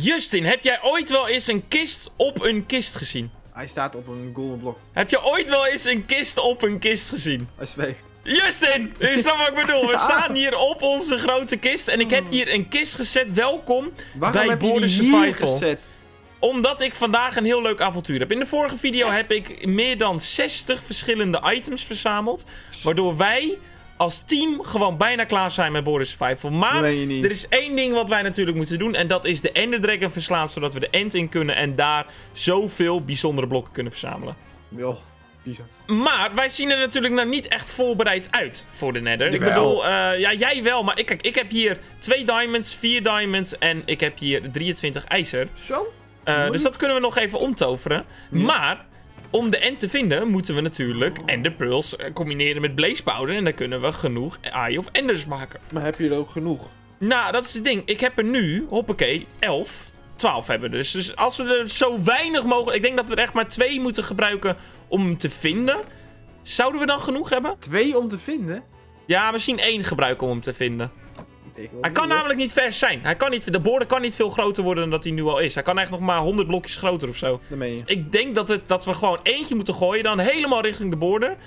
Justin, heb jij ooit wel eens een kist op een kist gezien? Hij staat op een golden blok. Heb je ooit wel eens een kist op een kist gezien? Hij zweeft. Justin! Je snapt wat ik bedoel. We staan hier op onze grote kist. En ik heb hier een kist gezet. Welkom Waarom bij heb Border Survival. gezet? Omdat ik vandaag een heel leuk avontuur heb. In de vorige video heb ik meer dan 60 verschillende items verzameld. Waardoor wij als team gewoon bijna klaar zijn met Border Survival. Maar er is één ding wat wij natuurlijk moeten doen. En dat is de Ender Dragon verslaan. Zodat we de end in kunnen. En daar zoveel bijzondere blokken kunnen verzamelen. Bizar. Maar wij zien er natuurlijk nou niet echt voorbereid uit voor de Nether. Ik Wel. bedoel, eh, ja, jij wel. Maar ik, kijk, ik heb hier twee diamonds, vier diamonds en ik heb hier 23 ijzer. Zo? Eh, dus dat kunnen we nog even omtoveren. Maar om de end te vinden moeten we natuurlijk Ender Pearls eh, combineren met Blaze Powder. En dan kunnen we genoeg Eye of Enders maken. Maar heb je er ook genoeg? Nou, dat is het ding. Ik heb er nu, hoppakee, 11. 12 hebben dus. Dus als we er zo weinig mogelijk... Ik denk dat we er echt maar twee moeten gebruiken om hem te vinden. Zouden we dan genoeg hebben? Twee om te vinden? Ja, misschien één gebruiken om hem te vinden. Ik Hij kan namelijk niet vers zijn. Hij kan niet, de borden kan niet veel groter worden dan dat hij nu al is. Hij kan echt nog maar 100 blokjes groter of zo. Dat meen je. Ik denk dat, het, dat we gewoon eentje moeten gooien, dan helemaal richting de.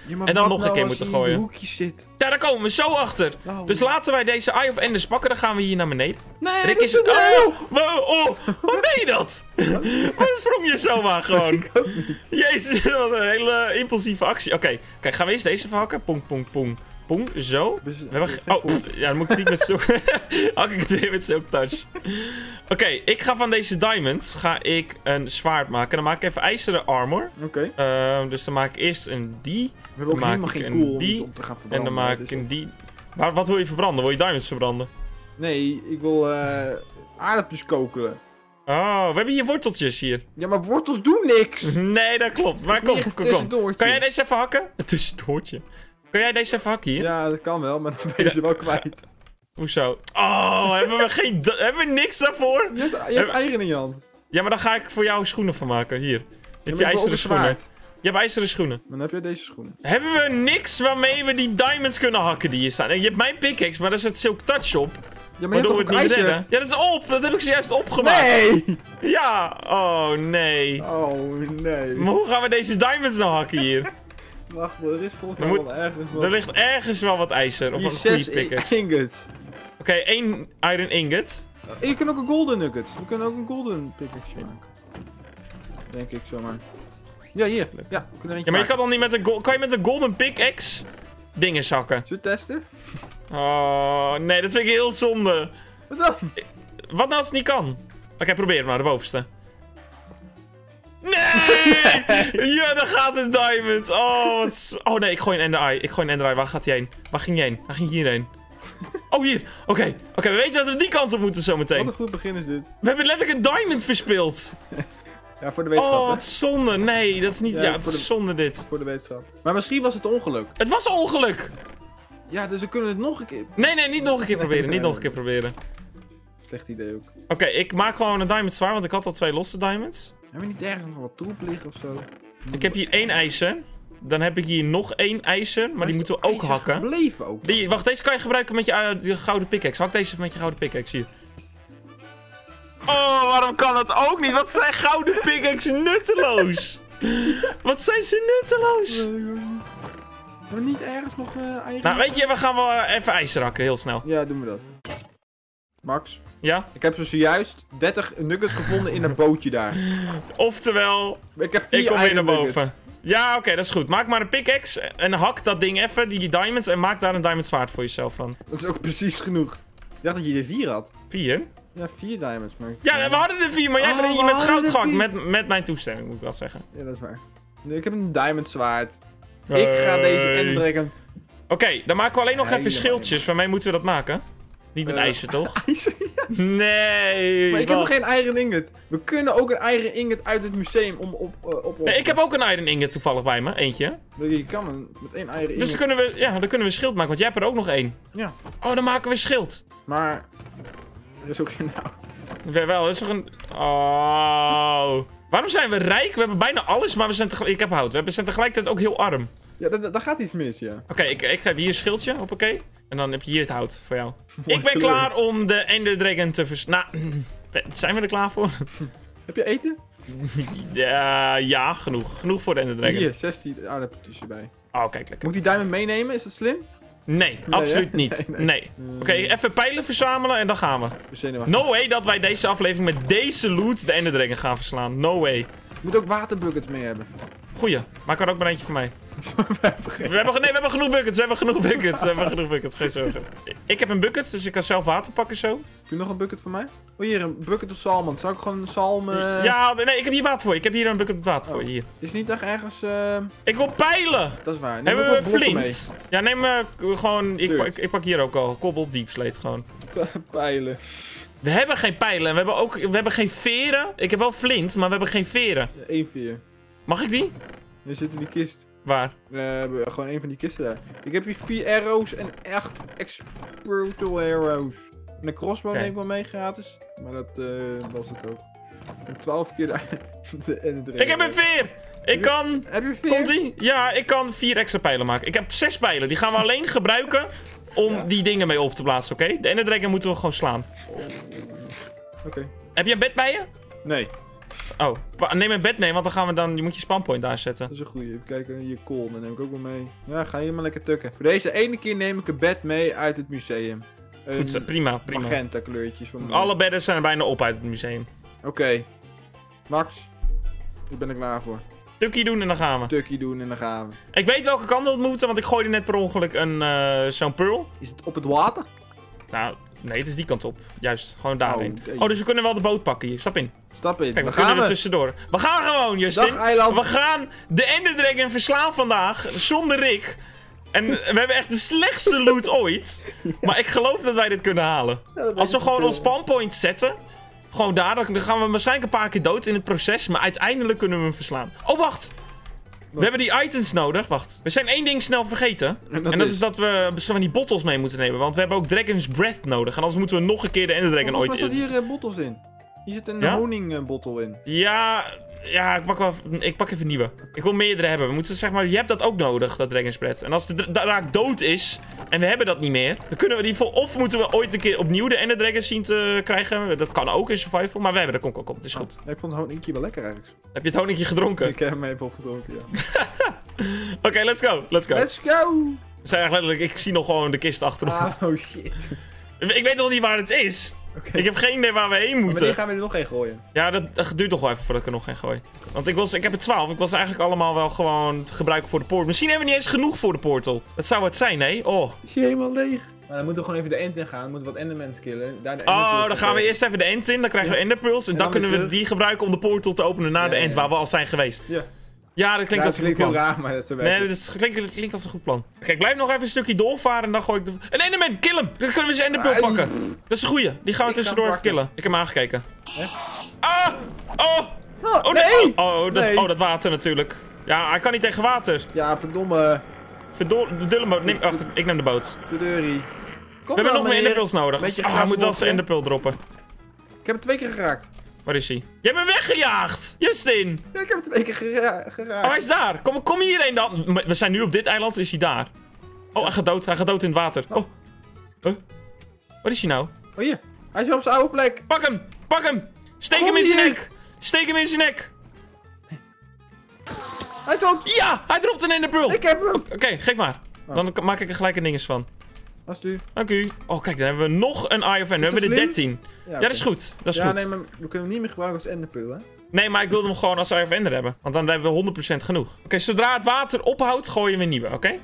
Ja, maar En dan wat nog een nou keer moeten in gooien. de hoekjes zit? Ja, daar komen we zo achter. Nou, Dus laten wij deze Eye of Enders pakken, dan gaan we hier naar beneden. Nee, Rick dat is is het. Oh, wow, oh, hoe deed je dat? Waarom sprong je zomaar gewoon? Ik ook niet. Jezus, dat was een hele impulsieve actie. Oké, kijk, gaan we eerst deze verhakken? Pong, pong, pong. Pong, zo. Dus- We hebben oh, ja, dan moet ik het niet met silk... Hak ik het weer met silk touch. Oké, ik ga van deze diamonds ga ik een zwaard maken. Dan maak ik even ijzeren armor. Oké. Ehm, dus dan maak ik eerst een die. We hebben ook maak helemaal ik een om die, op te gaan En dan maak Dat ik een die. Maar wat wil je verbranden? Wil je diamonds verbranden? Nee, ik wil eh aardappels kokelen. Oh, we hebben hier worteltjes hier. Ja, maar wortels doen niks. Nee, dat klopt. Maar kom, kom, kom. Kan jij deze even hakken? Een tussendoortje. Kan jij deze even hakken hier? Ja, dat kan wel, maar dan ben je ze wel kwijt. Hoezo? Oh, hebben we, geen, hebben we niks daarvoor? Je hebt, je hebt eieren in je hand. Ja, maar dan ga ik voor jou schoenen van maken. Hier. Je Ja, hebt maar je ijzeren schoenen. Je hebt ijzeren schoenen. Dan heb je deze schoenen. Hebben we niks waarmee we die diamonds kunnen hakken die hier staan? Je hebt mijn pickaxe, maar daar zit Silk Touch op. Ja, maar je Waardoor we het niet ook redden. ijzer? Ja, dat is op. Dat heb ik zojuist opgemaakt. Nee! Ja. Oh, nee. Oh, nee. Maar hoe gaan we deze diamonds nou hakken hier? Wacht, er is volgens Er mij moet- wel ergens wat. Er ligt ergens wel wat ijzer. Of een goede zes pickaxe. ingots. Oké, één iron ingot. En je kunt ook een golden nugget. We kunnen ook een golden pickaxe maken. Denk ik zomaar. Ja, hier. Ja, we kunnen er Ja, maar je kan dan niet met de go- kan je met de golden pickaxe dingen zakken? Zullen we testen? Oh, nee, dat vind ik heel zonde. Wat dan? Wat nou als het niet kan? Oké, probeer het maar, de bovenste. Nee! ja, daar gaat een diamond. Oh, wat oh nee, ik gooi een ender eye. Ik gooi een ender eye. Waar gaat hij heen? Waar ging hij heen? Hij ging hierheen. Oh, hier. Oké, oké, we weten dat we die kant op moeten Wat zometeen. een goed begin is dit. We hebben letterlijk een diamond verspeeld. Ja, voor de wetenschap. Oh, wat zonde. Nee, dat is niet... Ja, Ja, het voor is de- zonde dit. Voor de wetenschap. Maar misschien was het ongeluk. Het was ongeluk. Ja, dus we kunnen het nog een keer. Nee, nee, niet nog een keer proberen. Niet nog een keer proberen. Slecht idee ook. Oké, ik maak gewoon een diamond zwaar, want ik had al twee losse diamonds. Hebben we niet ergens nog wat troep liggen of zo? Ik heb hier één ijzer. Dan heb ik hier nog één ijzer, maar die moeten we ook hakken. Gebleven ook. Die, wacht, deze kan je gebruiken met je, eh, gouden pickaxe. Hak deze met je gouden pickaxe hier. Oh, waarom kan dat ook niet? Wat zijn gouden pickaxe nutteloos? Wat zijn ze nutteloos? Hebben we niet ergens nog eieren? Nou, weet je, we gaan wel eh, even ijzer hakken, heel snel. Ja, doen we dat. Max, Ja? ik heb zo zojuist 30 nuggets gevonden in een bootje daar. Oftewel, Ik heb vier ik kom weer naar nuggets. boven. Ja, oké, dat is goed. Maak maar een pickaxe en hak dat ding even, die diamonds, en maak daar een diamond zwaard voor jezelf van. Dat is ook precies genoeg. Ik dacht dat je er vier had. Vier? Ja, vier diamonds, maar... Ja, we hadden er vier, maar jij Oh, bent er hier met goud gehakt. Met, met mijn toestemming, moet ik wel zeggen. Ja, dat is waar. Nee, ik heb een diamond zwaard. Ik ga deze Dragon... Oké, dan maken we alleen nog even schildjes. Waarmee moeten we dat maken? Niet met Eh, ijzer, toch? IJzer, ja. Nee, Maar ik heb nog geen iron ingot. We kunnen ook een iron ingot uit het museum om op... op, op Nee, ik heb ook een iron ingot toevallig bij me, eentje. Je kan een- met één iron ingot... Dus dan kunnen we, ja, dan kunnen we schild maken, want jij hebt er ook nog één. Ja, Oh, dan maken we schild. maar... Er is ook geen hout. We- Wel, dat is toch een... Oh. Waarom zijn we rijk? We hebben bijna alles, maar we zijn tegelijk... Ik heb hout. We zijn tegelijkertijd ook heel arm. Ja, da- da- daar gaat iets mis, ja. Oké, ik, ik heb hier een schildje, hoppakee. En dan heb je hier het hout voor jou. Mooi ik ben kleur. klaar om de Ender Dragon te vers... Nou, Zijn we er klaar voor? Heb je eten? ja, ja, genoeg. Genoeg voor de Ender Dragon. Hier, 16 aardappeltjes erbij. Oh, kijk, lekker. Moet die diamond meenemen? Is dat slim? Nee, Nee, absoluut hè? niet. Nee, Nee. nee. Oké, even pijlen verzamelen en dan gaan we. No way dat wij deze aflevering met deze loot de Ender Dragon gaan verslaan. No way. Je moet ook waterbuckets mee hebben. Goeie. Maak er ook maar eentje voor mij. We hebben, nee, we hebben genoeg buckets. We hebben genoeg buckets. We hebben genoeg buckets. Geen zorgen. Ik heb een bucket, dus ik kan zelf water pakken zo. Heb je nog een bucket voor mij? Oh, hier, een bucket of salmon. Zou ik gewoon een salm... eh, Ja, nee, ik heb hier water voor je. Ik heb hier een bucket met water voor je. Oh. Hier. Is niet echt ergens... eh, Ik wil pijlen. Dat is waar. Neem Hebben we flint? Ja, neem eh, gewoon... Ik, pak- ik pak hier ook al. Kobbel diepsleet gewoon. Pijlen. We hebben geen pijlen. en We hebben ook we hebben geen veren. Ik heb wel flint, maar we hebben geen veren. Eén vier. Mag ik die? Er zit in die kist. Waar? We hebben gewoon één van die kisten daar. Ik heb hier vier arrows en echt experimental arrows. En een crossbow neem ik wel mee gratis. Maar dat eh, was het ook. En twaalf keer de, de en de Ik heb een veer! Ik kan... Heb je vier? Komt die? Ja, ik kan vier extra pijlen maken. Ik heb zes pijlen. Die gaan we alleen gebruiken om Ja. die dingen mee op te plaatsen, oké? De Ender Dragon moeten we gewoon slaan. Oké. Heb je een bed bij je? Nee, Oh, neem een bed mee, want dan gaan we dan... Je moet je spawnpoint daar zetten. dat is een goeie. Even kijken, hier kool, dat neem ik ook wel mee. Ja, ga je maar lekker tukken. Voor deze ene keer neem ik een bed mee uit het museum. Een Goed, zo, prima, prima. magenta kleurtjes van Alle bedden zijn er bijna op uit het museum. Oké. Max, ik ben er klaar voor. Tukkie doen en dan gaan we. Tukkie doen en dan gaan we. Ik weet welke kant we moeten, want ik gooide net per ongeluk een eh, zo'n pearl. Is het op het water? Nou, nee, het is die kant op. Juist, gewoon daarheen. Oh. Oh, dus we kunnen wel de boot pakken hier. Stap in. Stap in. Kijk, we Dan kunnen gaan er tussendoor. We gaan gewoon, Justin. Dag. We gaan de Ender Dragon verslaan vandaag, zonder Rick. En we hebben echt de slechtste loot ooit. Maar ik geloof dat wij dit kunnen halen. Ja, Als we gewoon ons spawnpoint zetten, gewoon daar, dan gaan we waarschijnlijk een paar keer dood in het proces. Maar uiteindelijk kunnen we hem verslaan. Oh, wacht! We hebben die items nodig. Wacht. We zijn één ding snel vergeten. En dat en dat is? is dat we van die bottles mee moeten nemen. Want we hebben ook Dragon's Breath nodig. En anders moeten we nog een keer de Ender Dragon ooit in. staat hier eh, bottles in. Hier zit een Ja? honingbottel in. Ja, ja ik, pak wel, ik pak even nieuwe. Ik wil meerdere hebben. We moeten zeg maar, je hebt dat ook nodig, dat Dragon Spread. En als de dra- draak dood is en we hebben dat niet meer, dan kunnen we die vol. Of moeten we ooit een keer opnieuw de Ender Dragon zien te krijgen. Dat kan ook in survival, maar we hebben er kom, kom, kom. Het is goed. Ja, ik vond het honinkje wel lekker eigenlijk. Heb je het honinkje gedronken? Ik heb hem even opgedronken, ja. Oké, let's go. Let's go. Let's go! We zijn echt letterlijk, ik zie nog gewoon de kist achter ons. Ah, oh shit. Ik weet nog niet waar het is. Oké. Ik heb geen idee waar we heen Wanneer moeten. gaan we er nog één gooien? Ja, dat, dat duurt nog wel even voordat ik er nog geen gooi. Want ik, was, ik heb er 12. Ik was eigenlijk allemaal wel gewoon gebruiken voor de poort. Misschien hebben we niet eens genoeg voor de portal. Dat zou het zijn, hè? Oh. Is hij helemaal leeg? Maar dan moeten we gewoon even de end in gaan. Dan moeten we wat endermans killen. Daar de Oh, dan gaan we eerst even de end in. Dan krijgen we enderpearls. En, En dan, dan kunnen we terug. die gebruiken om de portal te openen naar de end, ja, waar we al zijn geweest. Ja. Ja, dat klinkt Ja, als een goed heel plan. raar, maar dat Nee, dat is, klinkt, klinkt als een goed plan. Kijk, blijf nog even een stukje doorvaren en dan gooi ik de... Een enderman, kill hem! Dan kunnen we zijn enderpearl Ah, pakken. Dat is een goeie. Die gaan we tussendoor even killen. Ik heb hem aangekeken. Ah! Oh! Oh, Oh, nee! nee! Oh, oh, dat, Nee. oh, dat water natuurlijk. Ja, hij kan niet tegen water. Ja, verdomme. Verdomme, boot. Neem, wacht, ik neem de boot. Verdorie. Kom We hebben nog meer enderpearls nodig. Ah, hij moet wel zijn enderpearl droppen. Ik heb hem twee keer geraakt. Waar is hij? Je hebt hem weggejaagd! Justin! Ja, ik heb hem twee keer gera geraakt. Oh, hij is daar! Kom, kom hierheen dan! We zijn nu op dit eiland, is hij daar. Oh, hij gaat dood. Hij gaat dood in het water. Oh. Huh? Waar is hij nou? Oh, hier. Hij is op zijn oude plek. Pak hem! Pak hem! Steek Kom hem in zijn nek! Steek hem in zijn nek! Hij dood. Ja! Hij dropt een enderpearl! Ik heb hem. Oké, geef maar. Oh. Dan maak ik er gelijk een dinges van. Alsjeblieft. Dank u. Oh, kijk, dan hebben we nog een Eye of End. We hebben slim? 13. Ja, dat is goed. Dat is ja, goed. nee, maar we kunnen hem niet meer gebruiken als enderpearl, hè? Nee, maar ik wilde hem gewoon als Eye of Ender hebben. Want dan hebben we 100% genoeg. Oké, zodra het water ophoudt, gooien we een nieuwe, oké?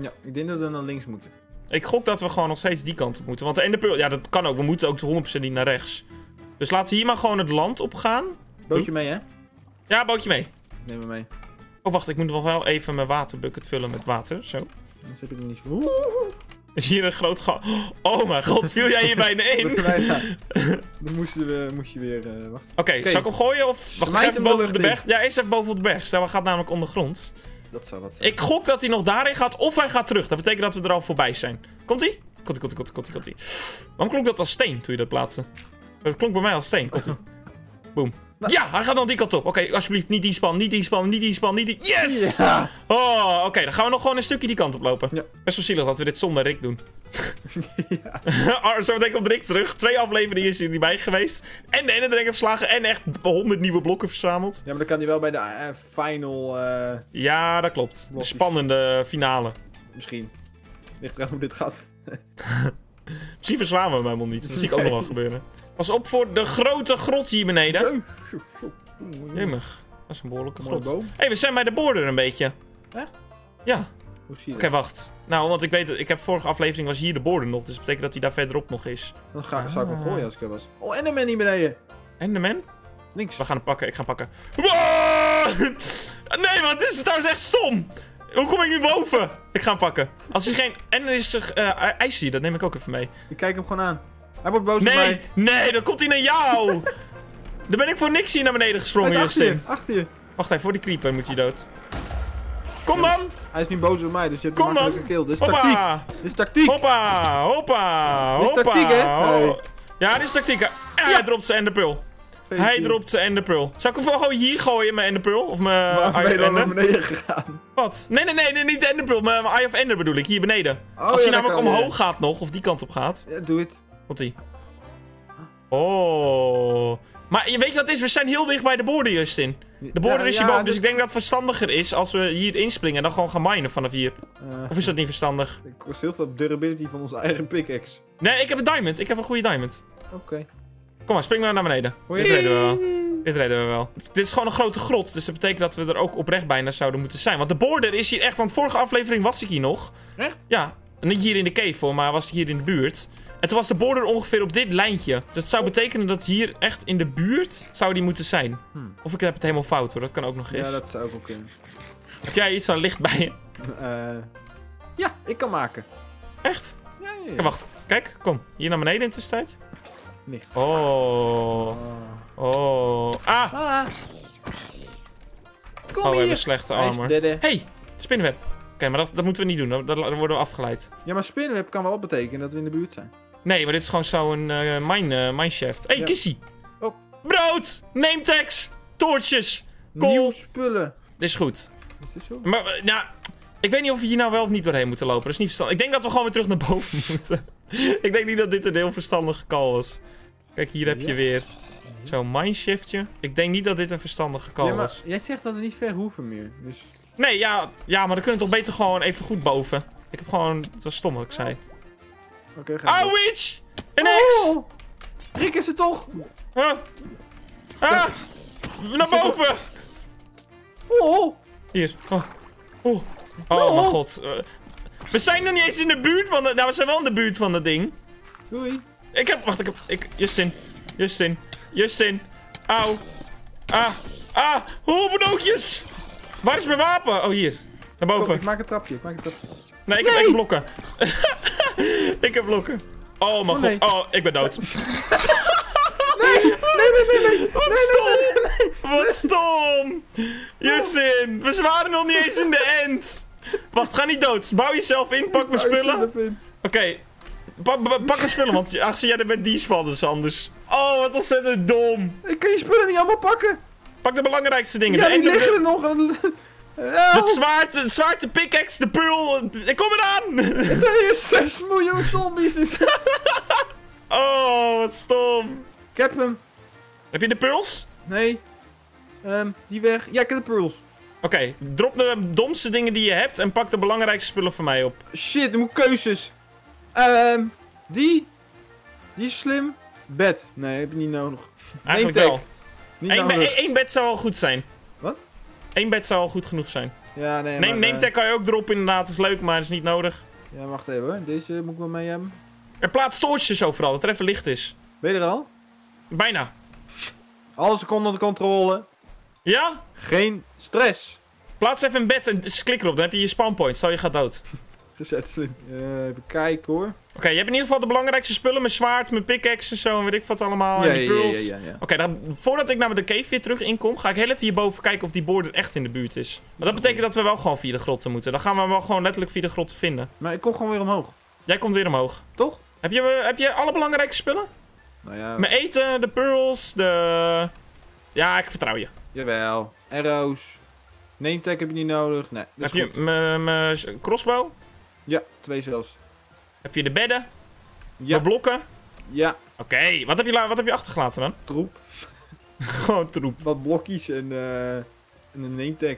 Ja, ik denk dat we naar links moeten. Ik gok dat we gewoon nog steeds die kant op moeten. Want de Enderpearl, ja, dat kan ook. We moeten ook 100% niet naar rechts. Dus laten we hier maar gewoon het land op gaan. Bootje mee, hè? Ja, bootje mee. Neem me mee. Oh, wacht, ik moet nog wel even mijn waterbucket vullen met water. Zo. Anders heb ik er niet voor. Is hier een groot gat. Oh mijn god, viel jij hier bijna in? Oké. Dan moesten we, moest je weer eh wachten. zal ik hem gooien of... Wacht, Smijt even boven de in. berg. Ja, eerst even boven op de berg. Stel, hij gaat namelijk ondergrond. Dat zou wat zijn. Ik gok dat hij nog daarin gaat of hij gaat terug. Dat betekent dat we er al voorbij zijn. Komt hij? Komt hij, komt hij, komt hij, komt hij. Waarom klonk dat als steen toen je dat plaatste? Dat klonk bij mij als steen. Komt hij. Boom. Ja, hij gaat dan die kant op. Oké, alsjeblieft, niet die span, niet die span, niet die span, niet die... Yes! Ja. Oh, oké, dan gaan we nog gewoon een stukje die kant op lopen. Ja. Best wel zielig dat we dit zonder Rick doen. Ar- Zo denk ik op Rick terug. Twee afleveringen is hij er niet bij geweest. En de ene drink verslagen. En echt 100 nieuwe blokken verzameld. Ja, maar dan kan hij wel bij de eh, final, eh, Ja, dat klopt. De spannende finale. misschien. Ligt eraan hoe dit gaat. Misschien verslaan we hem helemaal niet. Dat zie ik ook nog wel gebeuren. Pas op voor de grote grot hier beneden. Jemmig. Dat is een behoorlijke grot. Hé, hey, we zijn bij de border een beetje. Echt? Ja. Hoe zie je Oké, wacht. Nou, want ik weet dat ik heb vorige aflevering was hier de border nog. Dus dat betekent dat hij daar verderop nog is. Dan ga, zou ik hem Ah. gooien als ik er was. Oh, en de man hier beneden. En de man? Links. We gaan hem pakken. Ik ga hem pakken. Wow! Nee, man, dit is trouwens echt stom. Hoe kom ik nu boven? Ik ga hem pakken. Als hij geen... En er is er eh, ijs hier, dat neem ik ook even mee. Ik kijk hem gewoon aan. Hij wordt boos op Nee, mij. nee, dan komt hij naar jou. dan ben ik voor niks hier naar beneden Hij gesprongen, is achter je. Justin. Achter je. Wacht even, voor die creeper moet hij dood. Kom dan! Hij is niet boos op mij, dus je hebt Kom een dan! kill. Dit is tactiek. Hoppa! Dit is tactiek. Hoppa! Hoppa! Dit is Hoppa! tactiek, hè? Nee. Ja, dit is tactiek. Ja, Hij dropt zijn enderpearl. Hij dropt zijn enderpearl. Zou ik hem gewoon hier gooien, mijn enderpearl? Of mijn Waarom Eye ben je of dan naar beneden gegaan? Wat? Nee, nee, nee, nee, niet de enderpearl. Mijn Eye of Ender bedoel ik, hier beneden. Oh, Als hij ja, namelijk dat kan, omhoog gaat nog, of die kant op gaat. Ja, doe het. Komt hij. Oh. Maar je weet je wat het is? We zijn heel dicht bij de border, Justin. De border Ja, is ja, hierboven, dus dit- ik denk dat het verstandiger is als we hier inspringen en dan gewoon gaan minen vanaf hier. Eh, Of is dat niet verstandig? Het kost heel veel durability van onze eigen pickaxe. Nee, ik heb een diamond. Ik heb een goede diamond. Oké. Kom maar, spring maar naar beneden. Dit reden we wel. Dit reden we wel. Dit is gewoon een grote grot, dus dat betekent dat we er ook oprecht bijna zouden moeten zijn. Want de border is hier echt, want vorige aflevering was ik hier nog. Echt? Ja, niet hier in de cave hoor, maar was ik hier in de buurt. En toen was de border ongeveer op dit lijntje. Dat zou betekenen dat hier echt in de buurt zou die moeten zijn. Hmm. Of ik heb het helemaal fout hoor, dat kan ook nog eens. Ja, dat zou ook wel kunnen. Heb jij iets aan licht bij je? Eh, ja, ik kan maken. Echt? Ja, ja, Ja, wacht, kijk, kom. Hier naar beneden in tussentijd. Licht. Oh. Oh. Oh. Ah! Ah. Kom Oh, we hier. hebben slechte armor. Hey, spinnenweb. Oké, maar dat, dat moeten we niet doen. Dan, dan worden we afgeleid. Ja, maar spinnenweb kan wel betekenen dat we in de buurt zijn. Nee, maar dit is gewoon zo'n eh mine, eh, mineshaft. Hey, Ja. Kissy. Oh. Brood! Name tags! Toortjes! Kool. Nieuw spullen. Dit is goed. Is dit zo? Maar, eh, nou, ik weet niet of we hier nou wel of niet doorheen moeten lopen. Dat is niet verstandig. Ik denk dat we gewoon weer terug naar boven moeten. ik denk niet dat dit een heel verstandige call was. Kijk, hier heb je weer zo'n mineshaftje. Ik denk niet dat dit een verstandige call Ja, maar was. jij zegt dat we niet ver hoeven meer. Dus Nee, ja, ja, maar dan kunnen we toch beter gewoon even goed boven. Ik heb gewoon... Het was stom wat ik zei. Oké, ga Ah, witch! Een ex! Oh! Rick is er toch? Huh? Ah! Naar boven! Oh! Hier. Oh. Oh. Oh, Oh. mijn god. Eh, we zijn nog niet eens in de buurt van de... Nou, we zijn wel in de buurt van dat ding. Doei. Ik heb... Wacht, ik heb... Ik, Justin. Justin. Justin. Auw. Ah. Ah. Hoe bedoeltjes? Waar is mijn wapen? Oh, hier. Naar Kom, boven. ik maak een trapje. Ik maak een trapje. Nee, ik heb Nee. echt blokken. ik heb blokken. Oh, mijn Oh, nee. god. Oh, ik ben dood. Nee, nee, nee, nee. Wat stom! Wat stom! Justin, we waren nog niet eens in de end. Wacht, ga niet dood. Bouw jezelf in, pak mijn spullen. Oké, pak, pak pak mijn spullen, want aangezien jij er bent, die is anders. Oh, wat ontzettend dom. Ik kan je spullen niet allemaal pakken. Pak de belangrijkste dingen. Ja, die liggen er nog. Het zwaard, het zwaard, de pickaxe, de pearl. Ik kom eraan! Er zijn hier 6 miljoen zombies. Oh, wat stom. Ik heb hem. Heb je de pearls? Nee. Ehm, die weg. Ja, ik heb de pearls. Oké, drop de domste dingen die je hebt en pak de belangrijkste spullen voor mij op. Shit, ik moet keuzes. Ehm, die. Die is slim. Bed. Nee, heb ik niet nodig. Eigenlijk wel. Eén, be- bed zou wel goed zijn. Eén bed zou wel goed genoeg zijn. Ja, nee, Neem, maar... name eh, kan je ook droppen inderdaad, is leuk, maar is niet nodig. Ja, wacht even hoor. Deze moet ik wel mee hebben. Er plaatst toortjes overal, dat er even licht is. Ben je er al? Bijna. Alles komt onder controle. Ja? Geen stress. Plaats even een bed en klik erop, dan heb je je spawnpoint. Stel je gaat dood. Gezet slim. Eh, even kijken hoor. Oké, je hebt in ieder geval de belangrijkste spullen. Mijn zwaard, mijn pickaxe en zo en weet ik wat allemaal. en die pearls. ja, ja. Oké, voordat ik naar de cave weer terug inkom, ga ik heel even hierboven kijken of die border echt in de buurt is. Maar dat betekent dat we wel gewoon via de grotten moeten. Dan gaan we hem wel gewoon letterlijk via de grotten vinden. Maar ik kom gewoon weer omhoog. Jij komt weer omhoog. Toch? Heb je, eh, heb je alle belangrijke spullen? Nou ja, Mijn eten, de pearls, de... Ja, ik vertrouw je. jawel. Arrows. Name tag heb je niet nodig. Nee, dat Heb is je mijn crossbow? Ja, twee zelfs. Heb je de bedden? Ja, De blokken? ja, Oké, wat, heb je wat heb je achtergelaten dan? troep. Gewoon troep. Wat blokjes en, eh en een name tag.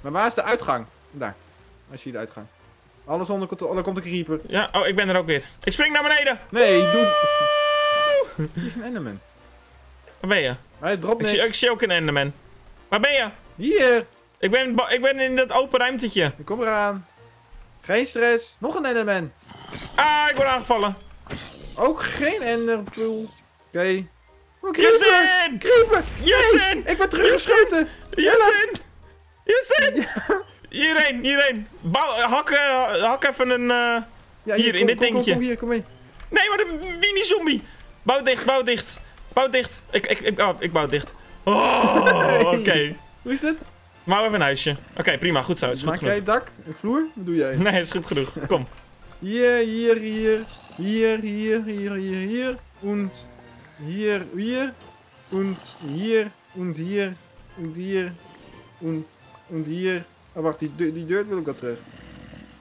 Maar waar is de uitgang? Daar. Als je de uitgang. Alles onder controle. Oh, daar komt een creeper. Ja, oh, ik ben er ook weer. Ik spring naar beneden. Nee, doe... Die is een enderman. Waar ben je? Hij dropt Ik zie, ik zie ook een enderman. Waar ben je? Hier. Ik ben, ik ben in dat open ruimtetje. Ik kom eraan. Geen stress. Nog een enderman. Ah, ik word aangevallen. Ook geen enderpool. Oké. Oh, creeper. Justin! Creeper. Justin! Ik ben teruggeschoten. Justin! Justin! Hierheen, hierheen. Bouw, hak, eh, hak even een... eh, Ja, Hier, in kom, dit dingetje. Kom, kom hier, kom mee. Nee, maar de mini-zombie. Bouw dicht, bouw dicht. Bouw dicht. Ik, ik, ik, oh, ik bouw dicht. Oh, oké. Hoe is het? Bouw even een huisje. Oké, prima. Goed zo. Is goed Maak jij genoeg. het dak? Een vloer? Wat doe jij? Nee, is goed genoeg. Kom. Hier, hier, hier. Hier, hier, hier, hier, hier. Und hier, hier. Und hier. Und hier. Und hier. Und, und hier. Oh, wacht, die, die deur wil ik wel terug.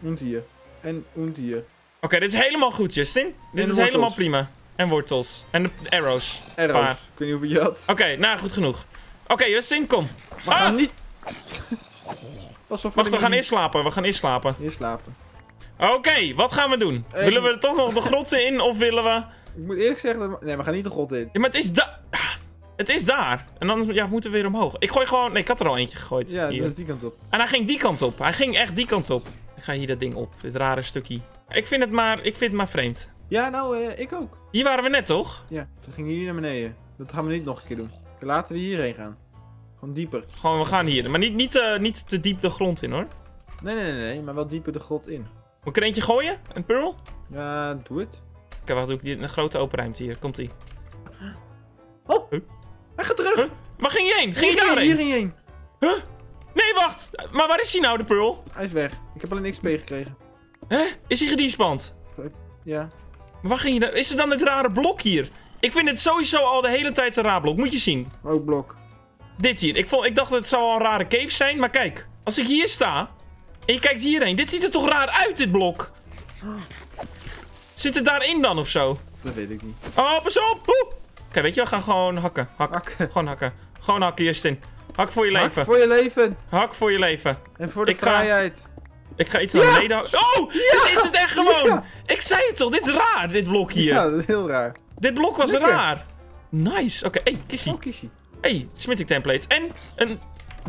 Und hier. En hier. Oké, dit is helemaal goed, Justin. Dit is wortels. helemaal prima. En wortels. En de arrows. Arrows. Paar. Ik weet niet hoeveel je had. Oké, nou goed genoeg. Oké, Justin, kom. We Ah! gaan niet... Pas op voor Wacht, we gaan muziek. eerst slapen. We gaan eerst slapen. Oké, wat gaan we doen? Eh, willen we toch nog de grotten in of willen we... Ik moet eerlijk zeggen... Dat... Nee, we gaan niet de god in. Ja, maar het is daar. Het is daar. En dan ja, we moeten we weer omhoog. Ik gooi gewoon... Nee, ik had er al eentje gegooid. Ja, hier. dat is die kant op. En hij ging die kant op. Hij ging echt die kant op. Ik ga hier dat ding op. Dit rare stukje. Ik vind het maar, ik vind het maar vreemd. Ja, nou, eh, ik ook. Hier waren we net, toch? Ja, toen gingen jullie naar beneden. Dat gaan we niet nog een keer doen. Laten we hierheen gaan. Gewoon dieper. Gewoon, we gaan hier. Maar niet, niet, eh, niet te diep de grond in, hoor. Nee, nee, nee, nee, maar wel dieper de grot in. Moet ik er eentje gooien? Een pearl? Ja, doe het. wacht, doe ik die een grote open ruimte hier. Komt ie. Oh! Huh? Hij gaat terug! Huh? Waar ging je heen? Ging je Hier, daarheen? Hierheen, heen. Huh? Nee, wacht! Maar waar is hij nou, de pearl? Hij is weg. Ik heb alleen XP gekregen. Hè? Is hij gediespand? Ja. Maar waar ging je daar? Is er dan dit rare blok hier? Ik vind het sowieso al de hele tijd een raar blok. Moet je zien. Ook blok. Dit hier. Ik, vond, ik dacht dat het zou al een rare cave zijn. Maar kijk. Als ik hier sta. En je kijkt hierheen. Dit ziet er toch raar uit, dit blok? Zit het daarin dan of zo? Dat weet ik niet. Oh, pas op! Oké, weet je, we gaan gewoon hakken. Hak. Hakken. Gewoon hakken. Gewoon hakken, Justin. Hak voor je Hak leven. voor je leven. Hak voor je leven. En voor de Ik ga- vrijheid. Ik ga iets naar beneden hakken. Oh! Dit is het echt gewoon! Ja. Ik zei het toch, dit is raar, dit blok hier. Ja, dat is heel raar. Dit blok was Lekker. raar. Nice. Oké, hey, kissie. Oh, kiesje. Hey, smithing template. En een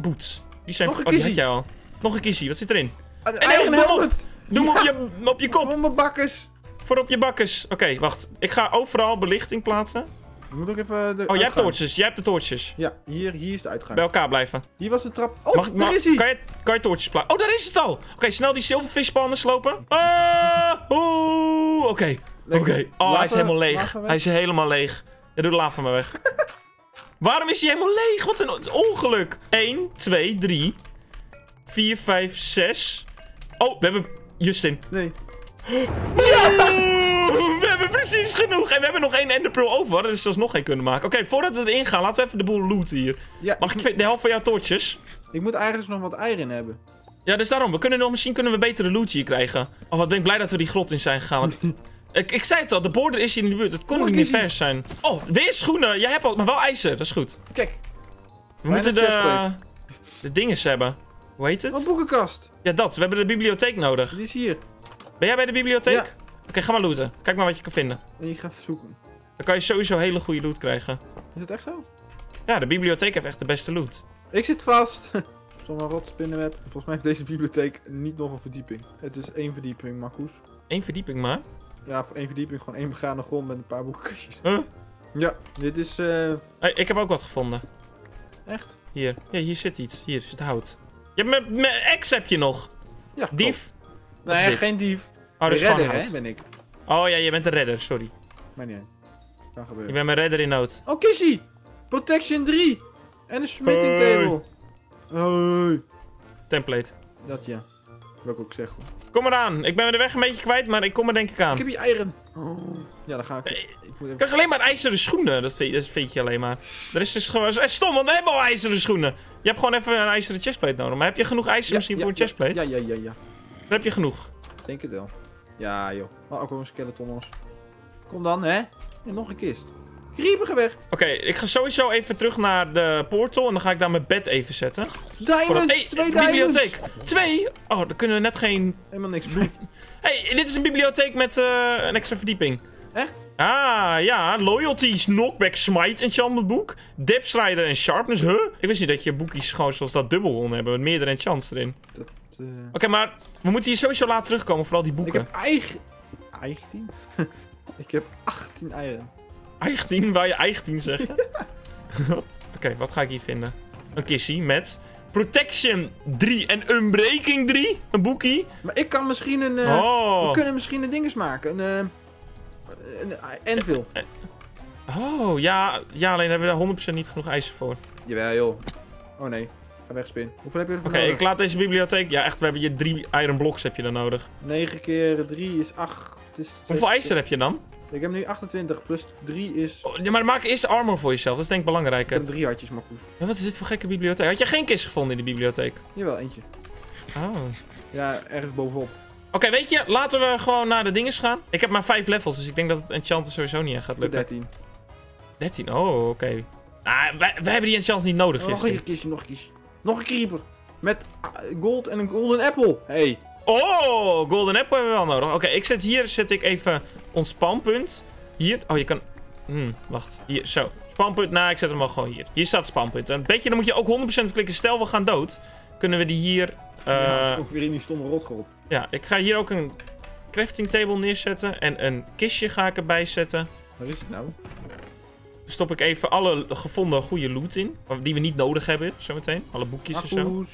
boots. Die zijn... Nog een oh, die had kissie. jij al. Nog een kissie, wat zit erin? Een En eigen doe hem op. helmet. Doe hem Ja. op, je, op je kop. Voor mijn bakkers. Voor op je bakkes. Oké, wacht. Ik ga overal belichting plaatsen. Moet ook even de Oh, jij hebt. Jij hebt de torches. Ja, hier, hier is de uitgang. Bij elkaar blijven. Hier was de trap. Oh, Mag, daar is hij. kan, je, kan je torches plaatsen? Oh, daar is het al. Oké, snel die silverfish spannen slopen. Ah, oeh, oké. Oké. Oh, hij is helemaal leeg. Hij is helemaal leeg. Ja, doe de lava maar weg. Waarom is hij helemaal leeg? Wat een ongeluk. 1, 2, 3, 4, 5, 6. Oh, we hebben... Justin. Nee. Oeh, We hebben precies genoeg. En we hebben nog één enderpearl over. Hadden er zelfs nog één kunnen maken. Oké, voordat we erin gaan, laten we even de boel looten hier. Ja, Mag ik de helft van jouw torches? ik moet eigenlijk nog wat eieren hebben. Ja, dus daarom. We kunnen nog, misschien kunnen we betere loot hier krijgen. Oh, wat ben ik blij dat we die grot in zijn gegaan. Want ik, ik zei het al, de border is hier in de buurt. Het kon Oh, niet vers zijn. Oh, weer schoenen. Jij hebt al, maar wel ijzer. Dat is goed. Kijk, We moeten de, de dinges hebben. Hoe heet een het? boekenkast. Ja, dat. We hebben de bibliotheek nodig. Die is hier. Ben jij bij de bibliotheek? Ja. Oké, ga maar looten. Kijk maar wat je kan vinden. En ik ga zoeken. Dan kan je sowieso hele goede loot krijgen. Is het echt zo? Ja, de bibliotheek heeft echt de beste loot. Ik zit vast. Stond een rot spinnenweb. Volgens mij heeft deze bibliotheek niet nog een verdieping. Het is één verdieping, Marcoes. Eén verdieping maar. Ja, voor één verdieping gewoon één begane grond met een paar boekenkastjes. Huh? Ja, dit is eh Hey, ik heb ook wat gevonden. echt. Hier. Ja, hier zit iets. Hier zit hout. Je hebt mijn- ex heb je nog. Ja, Dief. Nee, geen dief. Oh, dat is Redder, hè, ben ik. Oh ja, je bent een redder, sorry. Maar niet. Kan Je gebeuren. bent mijn redder in nood. Oh, Kissy! Protection 3! En een smithing Hoi. table. Hoi. Template. Dat ja. Wil ik ook zeggen. Kom eraan. Ik ben de weg een beetje kwijt, maar ik kom er denk ik aan. Ik heb hier eieren. Oh. Ja, dan ga ik. Hey, Ik moet Ik krijg alleen maar ijzeren schoenen. Dat vind, dat vind je alleen maar. Er is dus gewoon... eh, Stom, want we hebben al ijzeren schoenen. Je hebt gewoon even een ijzeren chestplate nodig. Maar heb je genoeg ijzer Ja, misschien ja, voor een chestplate? Ja, ja, ja, ja. Dan heb je genoeg. Denk het wel. Ja, joh. Maar ook wel een skeleton ons. Kom dan, hè? En nog een kist. Ga weg. Oké, ik ga sowieso even terug naar de portal en dan ga ik daar mijn bed even zetten. Diamonds! Voordat- Hey, twee een diamonds! bibliotheek. Twee? Oh, dan kunnen we net geen... Helemaal niks doen. hey, dit is een bibliotheek met eh, een extra verdieping. Echt? Ah, ja. Loyalties, Knockback, Smite, Enchantment boek. Depth Strider en Sharpness. Huh? Ik wist niet dat je boekjes gewoon zoals dat dubbel kon hebben. Met meerdere enchants erin. Dat, eh, Oké, maar we moeten hier sowieso later terugkomen. Vooral die Ik boeken. heb eigen... 18? ik heb 18 eieren. 18, wou je 18 zeggen? Wat? Oké, wat ga ik hier vinden? Een kissie met Protection 3 en Unbreaking 3. Een boekie. Maar ik kan misschien een... eh, oh. We kunnen misschien een dinges maken. Een... eh een anvil. Oh, ja, ja, alleen hebben we daar 100% niet genoeg ijzer voor. Oké, Jawel, joh. Oh nee. Ga weg, spin. Hoeveel heb je ervoor nodig? ik laat deze bibliotheek... Ja, echt, we hebben hier drie iron blocks heb je dan nodig. 9 keer 3 is 8. Is Hoeveel ijzer heb je dan? Ik heb nu 28 plus 3 is... Oh, ja, maar maak eerst armor voor jezelf. Dat is denk ik Ik belangrijker. heb drie hartjes, Marcoes. Ja, wat is dit voor gekke bibliotheek? Had je geen kist gevonden in die bibliotheek? Jawel, eentje. Oh. Oké, Ja, ergens bovenop. weet je, laten we gewoon naar de dinges gaan. Ik heb maar vijf levels, dus ik denk dat het enchanten sowieso niet gaat lukken. 13. 13, oh, oké. Ah, wij, wij hebben die enchants niet nodig, nog Justin. een kistje, nog een kistje. Nog een creeper. Met ah, gold en een golden apple. Hey. Oh, golden apple hebben we wel nodig. Oké, ik zet hier zet ik even ons spawnpunt. Hier. Oh, je kan... Hmm, wacht. Hier, zo. Spawnpunt. Nou, ik zet hem wel gewoon hier. Hier staat het spawnpunt. Een beetje, dan moet je ook 100% klikken. Stel, we gaan dood. Kunnen we die hier... eh, ja, toch weer in die stomme rotgrot. ja, ik ga hier ook een crafting table neerzetten. En een kistje ga ik erbij zetten. Waar is het nou? Stop ik even alle gevonden goede loot in. Die we niet nodig hebben, zometeen. Alle boekjes en zo.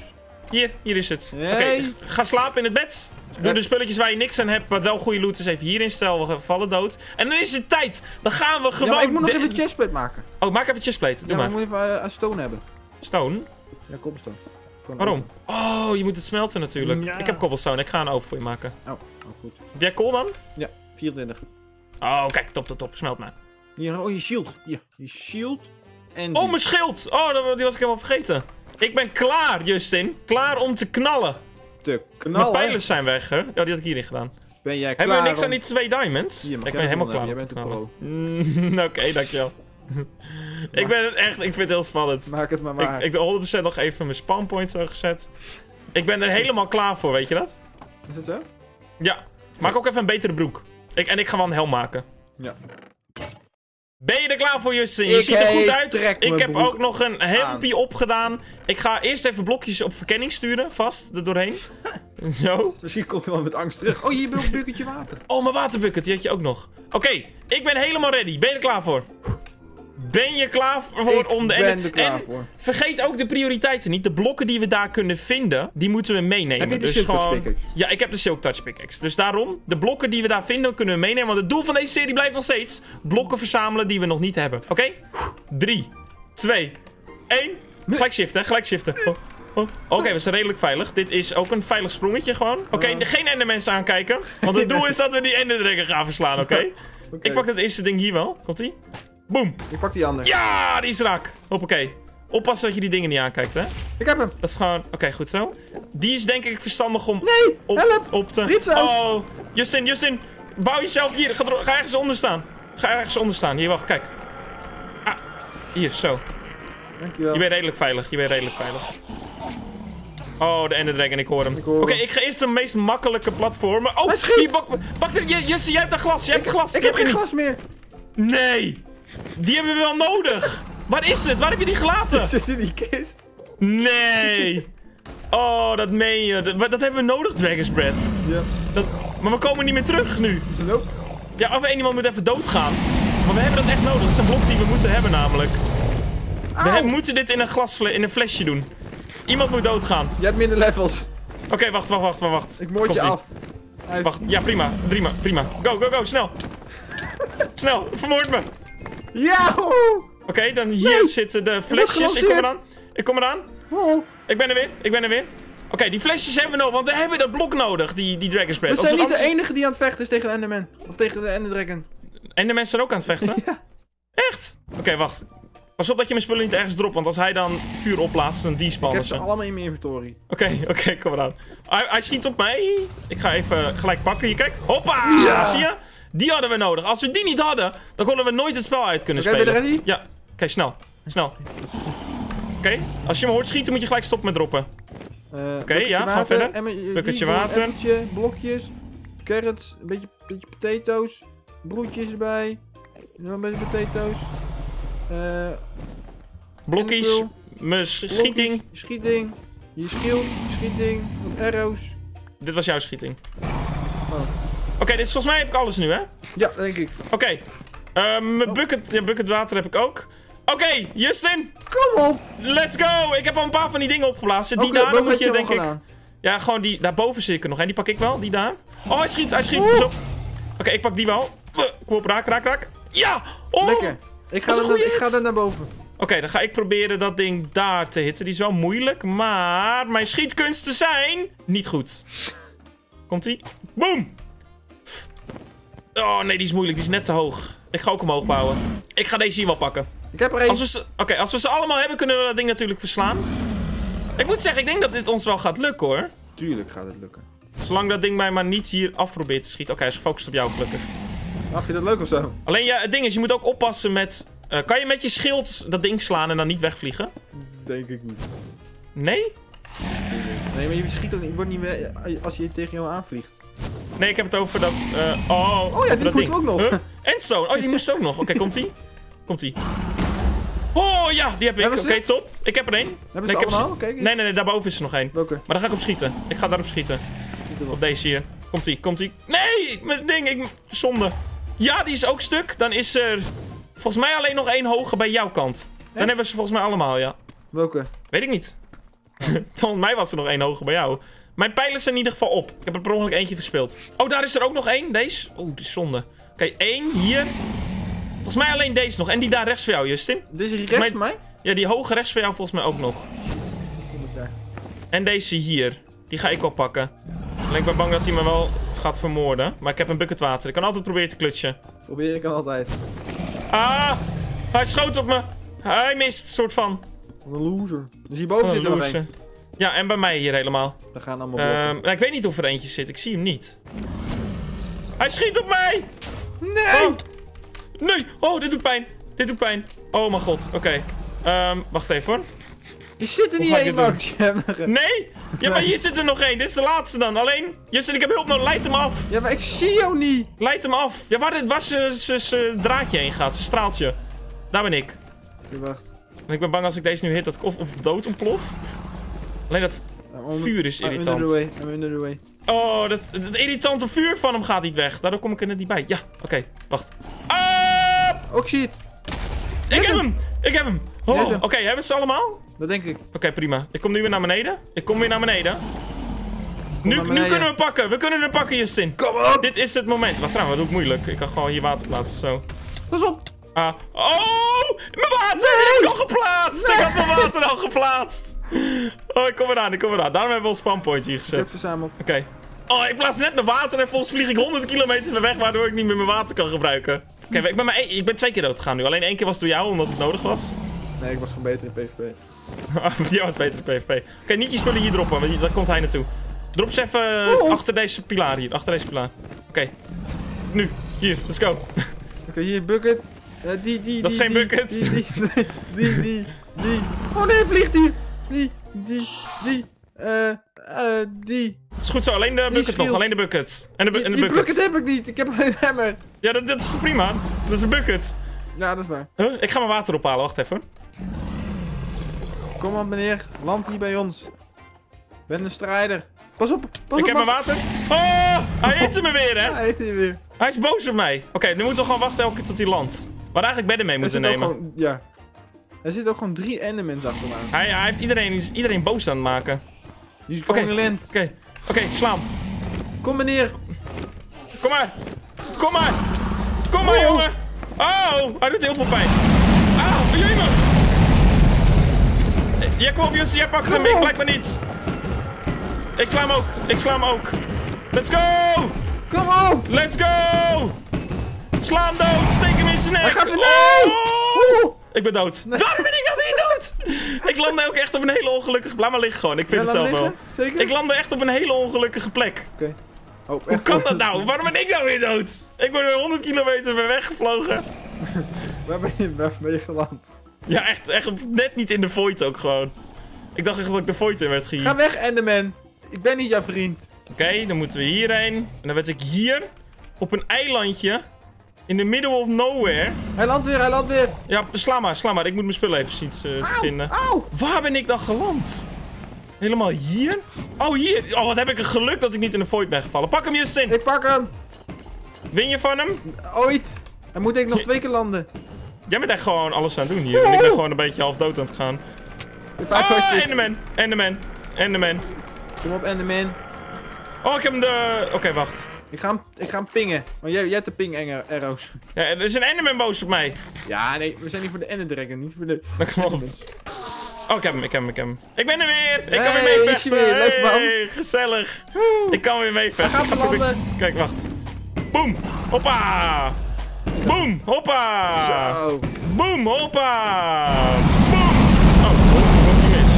Hier, hier is het. Oké, ga slapen in het bed. Doe Ja. de spulletjes waar je niks aan hebt, wat wel goede loot is, even hierin stel. We vallen dood. En dan is het tijd. Dan gaan we Ja, gewoon... maar ik moet nog even een chestplate maken. Oh, maak even chestplate. Doe ja, maar maar. we moeten even eh, stone hebben. Stone. Ja, cobblestone. Gewoon Waarom? Oh, je moet het smelten natuurlijk. Ja. Ik heb cobblestone. Ik ga een oven voor je maken. Oh, oh, goed. Heb jij kool dan? 24. Oh, kijk. Top, top, top. Smelt maar. Hier, oh, je shield. Hier, je shield. En Oh, mijn schild. Oh, dat- die was ik helemaal vergeten. Ik ben klaar, Justin. Klaar om te knallen. te Mijn knallen. pijlers zijn weg, hè? Ja, die had ik hierin gedaan. Ben jij klaar Hebben we niks om- aan die twee diamonds? Hier, ik ben helemaal klaar om te Jij bent knallen. Mm, Oké, dankjewel. ik ben echt, ik vind het heel spannend. Maak het maar maar. Ik, ik heb 100% nog even mijn spawnpoint zo gezet. Ik ben er helemaal klaar voor, weet je dat? Is het zo? Ja. Maak ook even een betere broek. Ik, en ik ga wel een helm maken. Ja. Ben je er klaar voor, Justin? Je Ik, ziet er goed uit. Ik heb ook nog een hempie opgedaan. Ik ga eerst even blokjes op verkenning sturen, vast, er doorheen. Zo. Misschien komt hij wel met angst terug. Oh, hier heb je ook een bucketje water. Oh, mijn waterbucket, die had je ook nog. Oké, ik ben helemaal ready. Ben je er klaar voor? Ben je klaar voor ik om de... ben er klaar en voor. vergeet ook de prioriteiten niet. De blokken die we daar kunnen vinden, die moeten we meenemen. Heb je de dus Silk Touch gewoon... pickaxe? Ja, ik heb de Silk Touch pickaxe. Dus daarom, de blokken die we daar vinden, kunnen we meenemen. Want het doel van deze serie blijft nog steeds blokken verzamelen die we nog niet hebben. Oké? 3, 2, 1. Gelijk shiften, gelijk shiften. Oh, oh. Oké, we zijn redelijk veilig. Dit is ook een veilig sprongetje gewoon. Oké, geen endermensen aankijken. Want het doel is dat we die enderdragon gaan verslaan, oké? Oké. Ik pak dat eerste ding hier wel. Komt-ie? Boom. Ik pak die andere. Ja, die is raak. Hoppakee. Oppassen dat je die dingen niet aankijkt, hè? Ik heb hem. Dat is gewoon... Oké, goed zo. Die is denk ik verstandig om Nee, op, help. op te... Oh, Justin, Justin. Bouw jezelf hier. Ga, er- ga ergens onder staan. Ga ergens onder staan. Hier, wacht, kijk. Ah, hier, zo. Dankjewel. Je bent redelijk veilig. Je bent redelijk veilig. Oh, de Ender Dragon, ik hoor hem. Oké, ik ga eerst de meest makkelijke platformen. Oh, hier, er, J- Justin, jij hebt dat glas. Jij hebt het glas. Ik heb geen glas meer. Nee! Die hebben we wel nodig! Waar is het? Waar heb je die gelaten? Zit in die kist. Nee! Oh, dat meen je. Dat, dat hebben we nodig, Dragon's Breath. Ja. Dat, maar we komen niet meer terug nu. Nope. Ja, of één iemand moet even doodgaan. Maar we hebben dat echt nodig. Dat is een blok die we moeten hebben namelijk. We hebben- moeten dit in een, glasfle in een flesje doen. Iemand moet doodgaan. Je hebt minder levels. Oké, wacht, wacht, wacht, wacht, wacht. Ik moord je af. Uit. Wacht, ja, prima. Prima, prima. Go, go, go, snel. snel, vermoord me. Ja! Oké, dan hier Nee. zitten de flesjes. Ik kom eraan. Ik kom eraan. Oh. Ik ben er weer, ik ben er weer. Oké, die flesjes hebben we nodig, want we hebben dat blok nodig, die, die Dragon Spread. We Als zijn niet anders- de enige die aan het vechten is tegen de Enderman. Of tegen de Ender Dragon. En de mensen zijn ook aan het vechten? Ja. Echt? Oké, wacht. Wacht Pas op dat je mijn spullen niet ergens dropt, want als hij dan vuur opblaast, dan Ik despannen heb ze. allemaal in mijn inventory. Oké, oké, kom eraan. Hij, hij schiet op mij. Ik ga even gelijk pakken. Hier, kijk. Hoppa! Ja. Zie je? Die hadden we nodig. Als we die niet hadden, dan konden we nooit het spel uit kunnen Oké, ben je spelen. ready? Ja. Oké, snel. Snel. Oké, als je me hoort schieten, moet je gelijk stoppen met droppen. Oké, ja, ga verder. Bucketje Bucketje water. blokjes, carrots, een beetje, beetje potatoes, broodjes erbij. Nog een beetje potatoes. Eh, Blokkies. Schieting. Schieting. Je schild, schieting, arrows. Dit was jouw schieting. Oh. Oké, dit is volgens mij heb ik alles nu, hè? Ja, denk ik. Oké. Ehm, mijn Oh. bucket, ja, bucket water heb ik ook. Oké, Justin. Kom op! Let's go! Ik heb al een paar van die dingen opgeblazen. Die Oké, daar, dan moet je denk ik... gedaan? Ja, gewoon die... Daarboven zit ik er nog. En die pak ik wel, die daar. Oh, hij schiet, hij schiet. Oké, ik pak die wel. Uh, Kom op, raak, raak, raak. Ja! Oh! Lekker. Ik ga, er, naar- ik ga er naar boven. Oké, dan ga ik proberen dat ding daar te hitten. Die is wel moeilijk, maar mijn schietkunsten zijn niet goed. Komt-ie? Boom! Oh nee, die is moeilijk. Die is net te hoog. Ik ga ook omhoog bouwen. Ik ga deze hier wel pakken. Ik heb er één. Oké, als we ze allemaal hebben, kunnen we dat ding natuurlijk verslaan. Ik moet zeggen, ik denk dat dit ons wel gaat lukken hoor. Tuurlijk gaat het lukken. Zolang dat ding mij maar niet hier af probeert te schieten. Oké, hij is gefocust op jou gelukkig. Vind je dat leuk of zo? Alleen ja, het ding is, je moet ook oppassen met... eh, kan je met je schild dat ding slaan en dan niet wegvliegen? Denk ik niet. Nee? Nee, maar je schiet ook niet. Je wordt niet meer als je tegen jou aanvliegt. Nee, ik heb het over dat... eh, oh, Oh ja, die ding. ook nog. Huh? Endstone. Oh, die moest ook nog. Oké, komt-ie? Komt-ie? Oh ja, die heb ik. Oké, top. Ik heb er één. Hebben Nee, ze heb? Kijk. Nee, nee, nee, daarboven is er nog één. Welke? Maar daar ga ik op schieten. Ik ga daarop schieten. Op deze hier. Komt-ie, komt-ie. Nee, mijn ding. Ik... Zonde. Ja, die is ook stuk. Dan is er volgens mij alleen nog één hoger bij jouw kant. Dan hebben we ze volgens mij allemaal, ja. Welke? Weet ik niet. volgens mij was er nog één hoger bij jou. Mijn pijlen zijn in ieder geval op. Ik heb er per ongeluk eentje verspeeld. Oh, daar is er ook nog één. Deze. Oeh, die is zonde. Oké, één hier. Volgens mij alleen deze nog. En die daar rechts voor jou, Justin. Deze rechts mij- van mij? Ja, die hoge rechts voor jou volgens mij ook nog. En deze hier. Die ga ik wel pakken. Alleen ik ben bang dat hij me wel gaat vermoorden. Maar ik heb een bucket water. Ik kan altijd proberen te klutsen. Probeer ik altijd. Ah! Hij schoot op me. Hij mist, soort van. Een loser. Dus hierboven Oh, zit er. Ja, en bij mij hier helemaal. We gaan allemaal blokken. Ehm, nou, ik weet niet of er eentje zit. Ik zie hem niet. Hij schiet op mij! nee! Oh. Nee! Oh, dit doet pijn. Dit doet pijn. Oh mijn god. Oké. Ehm, wacht even hoor. Je zit er niet één. Ja, Nee! Ja, maar hier zit er nog één. Dit is de laatste dan. Alleen, Justin, ik heb hulp nodig. Leid hem af. Ja, maar ik zie jou niet. Leid hem af. Ja, waar dit was zijn draadje heen gaat. Zijn straaltje. Daar ben ik. Oké, wacht. En ik ben bang als ik deze nu hit dat ik of op dood ontplof. Alleen dat... On- Vuur is I'm irritant. under the way. I'm under the way. Oh, dat, het irritante vuur van hem gaat niet weg. Daardoor kom ik er net niet bij. Ja, oké. wacht. Ah! Oh, het. Ik heb hem! Ik heb hem! Oh, Oké, hebben ze allemaal? Dat denk ik. Oké, prima. Ik kom nu weer naar beneden. Ik kom weer naar beneden. Nu, naar nu kunnen we pakken. We kunnen hem pakken, Justin. Kom op! Dit is het moment. Wacht trouwens, dat doe ik moeilijk. Ik kan gewoon hier water plaatsen, zo. Pas op! Ah. Oh! Mijn water! Ik heb al geplaatst! Ik had mijn water al geplaatst! Oh, ik kom eraan, ik kom eraan. Daarom hebben we ons spawnpoint hier gezet. ze samen op. Oké. Oh, ik plaats net mijn water en volgens vlieg ik 100 kilometer weg, waardoor ik niet meer mijn water kan gebruiken. Oké, ik, ben maar één- ik ben twee keer dood gegaan nu. Alleen één keer was het door jou, omdat het nodig was. Nee, ik was gewoon beter in PvP. Jij was beter in PvP. Oké, niet je spullen hier droppen, want daar komt hij naartoe. Drop ze even Oh. achter deze pilaar hier, achter deze pilaar. Oké. Nu, hier, let's go. Oké, hier, bucket. Eh, die, die, Dat is die, geen die, bucket. Die, die, die, die, die. Oh nee, vliegt hier. Die, die, die. Eh, eh, die. Het is goed zo, alleen de bucket nog, alleen de bucket. En de, Die, en de die bucket. bucket heb ik niet. Ik heb alleen hammer. Ja, dat, dat is prima. Dat is een bucket. Ja, dat is waar. Huh? Ik ga mijn water ophalen, wacht even. Kom op, meneer. Land hier bij ons. Ben een strijder. Pas op. Pas Ik op, heb mijn water. Oh, hij hitte me weer, hè? Hij heeft hier weer. Hij is boos op mij. Oké, nu moeten we gewoon wachten elke keer tot hij landt. Maar eigenlijk bedden mee moeten nemen. gewoon, ja. Er zitten ook gewoon drie endermans achter me aan. Hij, hij heeft iedereen, iedereen boos aan het maken. Is Oké. Oké, oké, slaan. Kom meneer. Kom maar. Kom maar. Kom maar, Oh. jongen. Oh, hij doet heel veel pijn. Auw, jemig. Ja, kom op, Justin. Jij pakt hem. Ik op. blijkbaar niet. Ik sla hem ook. Ik sla hem ook. Let's go. Kom op. Let's go. Sla hem dood. Steek hem in zijn nek. Gaat Oh. Ik ben dood. Waarom ben ik nou weer dood? ik landde ook echt op een hele ongelukkige... Laat maar liggen gewoon. Ik vind Ja, het zelf wel. Zeker? Ik landde echt op een hele ongelukkige plek. Oké. Oh, Hoe kan dat nou? Waarom ben ik nou weer dood? Ik ben weer 100 kilometer ver weggevlogen. Waar ben je, waar ben je geland? Ja, echt, echt net niet in de void ook gewoon. Ik dacht echt dat ik de void in werd Ga gehierd. weg, Enderman. Ik ben niet jouw vriend. Oké, dan moeten we hierheen. En dan werd ik hier op een eilandje. In the middle of nowhere. Hij landt weer, hij landt weer. Ja, sla maar, sla maar. Ik moet mijn spullen even zien te, te vinden. Auw. Waar ben ik dan geland? Helemaal hier? Oh, hier. Oh, wat heb ik een geluk dat ik niet in de void ben gevallen. Pak hem, Justin. Ik pak hem. Win je van hem? Ooit. Dan moet ik nog twee keer landen. Jij bent echt gewoon alles aan het doen hier. En ik ben gewoon een beetje half dood aan het gaan. Vijf Oh. Enderman. Enderman. Enderman. Kom op, Enderman. Oh, ik heb hem de... Oké, wacht. Ik ga hem, ik ga hem pingen. Want jij, jij hebt de ping arrows. Ja, er is een Enderman boos op mij. Ja, nee, we zijn niet voor de Ender Dragon, niet voor de... Dat klopt. Oh, ik heb hem, ik heb hem, ik heb hem. Ik ben er weer! Ik kan weer mee is je vechten! weer? Leuk, man. Hey, gezellig! Ik kan weer mee vechten. Ik ga proberen-. Kijk, wacht. Boom! Hoppa! Boom! Hoppa! Zo. Boom! Hoppa! Boom! Oh, was hij mis.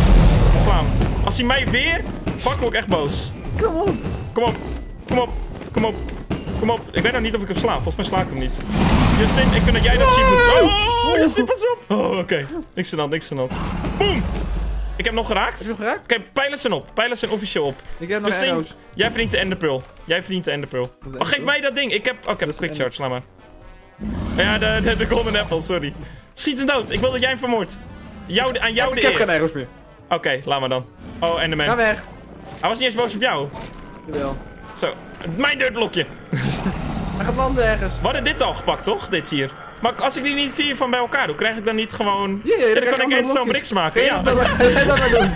Sla hem. Als hij mij weer, pak ik ook echt boos. Kom op. Kom op, kom op, kom op, kom op. Ik weet nog niet of ik hem sla. Volgens mij sla ik hem niet. Justin, ik vind dat jij dat zien moet. Oh, Justin, pas op. Oh, oké. Niks aan de hand, niks aan de hand. Boom! Ik heb nog geraakt. Heb je hem geraakt? Oké, pijlen zijn op. Pijlen zijn officieel op. Ik heb nog Justin, arrows. jij verdient de enderpearl. Jij verdient de enderpearl. Oh, geef mij dat ding. Ik heb... Oh, ik heb is quick de charge. Sla maar. Ja, de, de, de golden apple, sorry. Schiet hem dood. Ik wil dat jij hem vermoordt. Jou, aan jou Ik de heb geen arrows meer. Oké, laat maar dan. Oh, enderman. Ga weg. Hij was niet eens boos op jou. Jawel. Zo, mijn dirtblokje. Hij gaat landen ergens. We hadden dit al gepakt, toch? Dit hier. Maar als ik die niet vier van bij elkaar doe, krijg ik dan niet gewoon... Ja, ja, dan kan ik eens zo'n bricks maken, ja. dat ga jij dat maar doen.